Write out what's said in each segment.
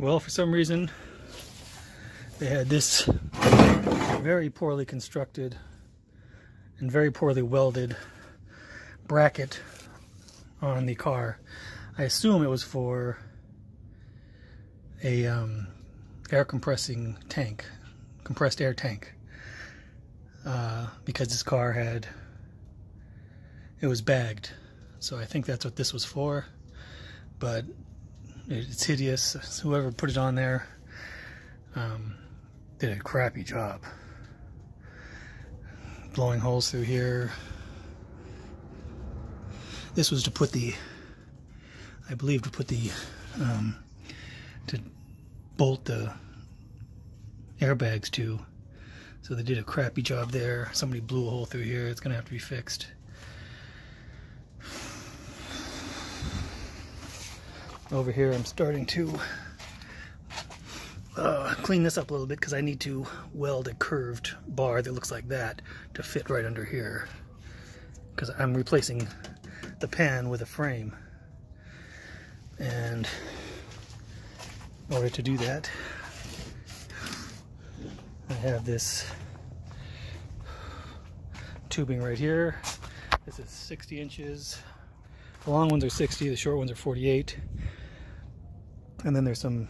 Well, for some reason, they had this very poorly constructed and very poorly welded bracket on the car. I assume it was for a um, air compressing tank, compressed air tank, uh, because this car had, it was bagged. So I think that's what this was for, but it's hideous. Whoever put it on there um, did a crappy job. Blowing holes through here. This was to put the, I believe to put the, um, to bolt the airbags to. So they did a crappy job there. Somebody blew a hole through here. It's going to have to be fixed. Over here I'm starting to uh, clean this up a little bit because I need to weld a curved bar that looks like that to fit right under here. Because I'm replacing the pan with a frame. And in order to do that I have this tubing right here. This is 60 inches the long ones are 60 the short ones are 48 and then there's some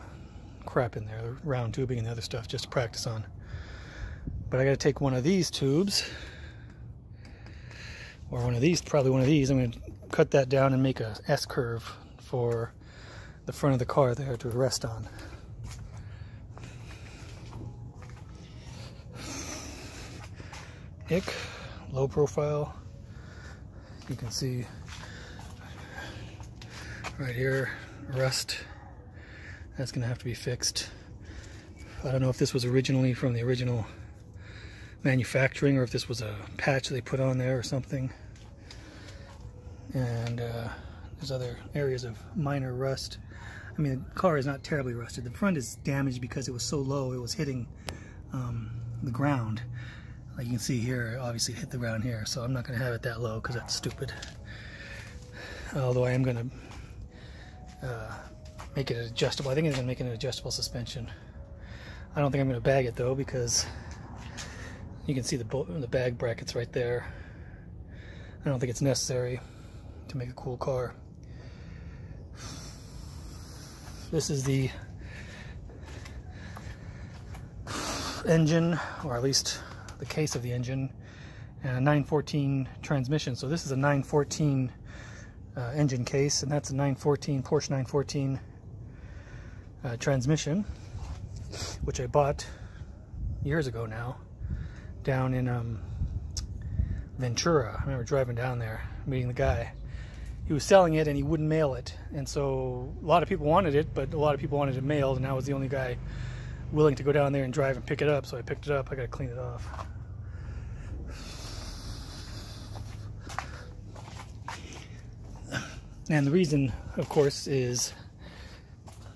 crap in there, round tubing and the other stuff just to practice on. But I got to take one of these tubes, or one of these, probably one of these. I'm going to cut that down and make a S curve for the front of the car there to rest on. Ick, low profile. You can see right here, rust that's going to have to be fixed. I don't know if this was originally from the original manufacturing or if this was a patch they put on there or something. And uh, there's other areas of minor rust. I mean, the car is not terribly rusted. The front is damaged because it was so low, it was hitting um, the ground. Like you can see here, obviously it hit the ground here, so I'm not going to have it that low because that's stupid. Although I am going to uh, make it adjustable. I think I'm going to make an adjustable suspension. I don't think I'm going to bag it though because you can see the, the bag brackets right there. I don't think it's necessary to make a cool car. This is the engine, or at least the case of the engine, and a 914 transmission. So this is a 914 uh, engine case, and that's a 914 Porsche 914 uh, transmission, which I bought years ago now, down in um, Ventura. I remember driving down there, meeting the guy. He was selling it and he wouldn't mail it. And so a lot of people wanted it, but a lot of people wanted it mailed, and I was the only guy willing to go down there and drive and pick it up. So I picked it up. I got to clean it off. And the reason, of course, is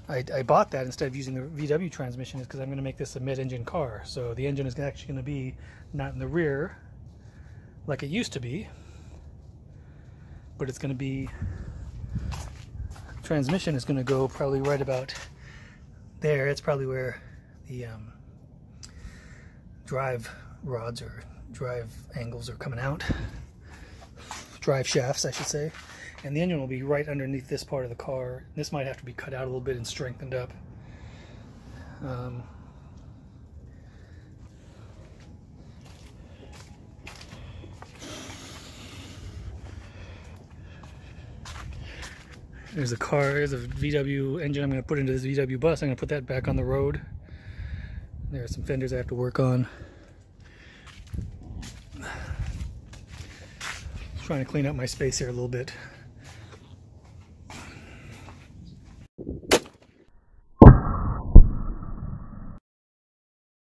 I, I, bought that instead of using the VW transmission is because I'm going to make this a mid-engine car. So the engine is actually going to be not in the rear like it used to be, but it's going to be, transmission is going to go probably right about there. It's probably where the um, drive rods or drive angles are coming out. Drive shafts, I should say and the engine will be right underneath this part of the car. This might have to be cut out a little bit and strengthened up. Um, there's a car, there's a VW engine I'm going to put into this VW bus. I'm going to put that back on the road. There are some fenders I have to work on. Trying to clean up my space here a little bit.